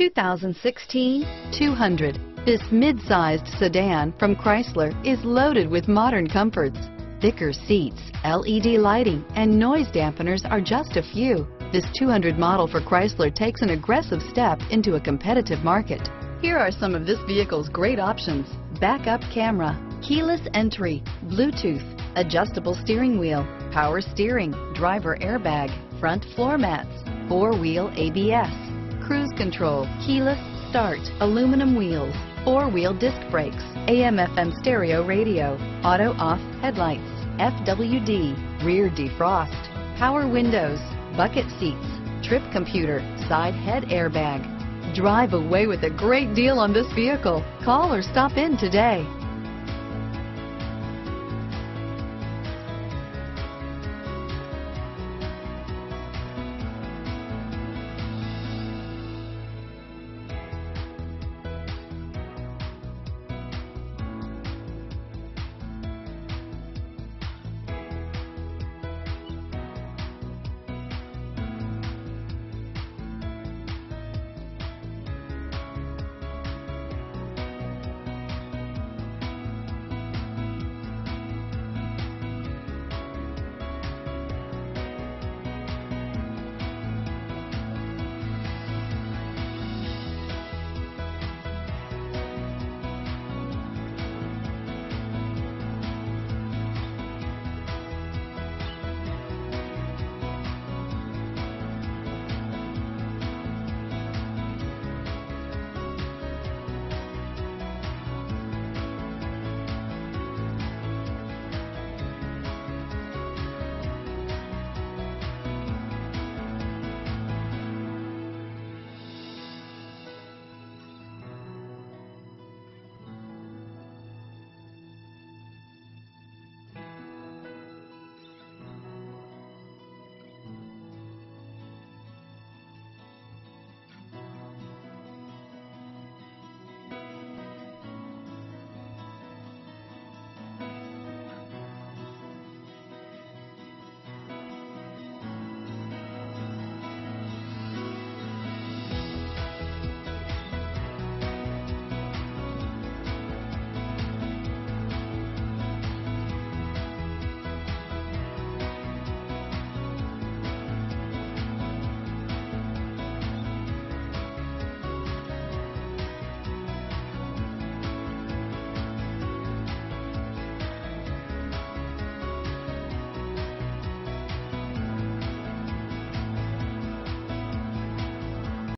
2016 200. This mid-sized sedan from Chrysler is loaded with modern comforts. Thicker seats, LED lighting, and noise dampeners are just a few. This 200 model for Chrysler takes an aggressive step into a competitive market. Here are some of this vehicle's great options. Backup camera, keyless entry, Bluetooth, adjustable steering wheel, power steering, driver airbag, front floor mats, four-wheel ABS, cruise control, keyless start, aluminum wheels, four-wheel disc brakes, AM FM stereo radio, auto off headlights, FWD, rear defrost, power windows, bucket seats, trip computer, side head airbag. Drive away with a great deal on this vehicle. Call or stop in today.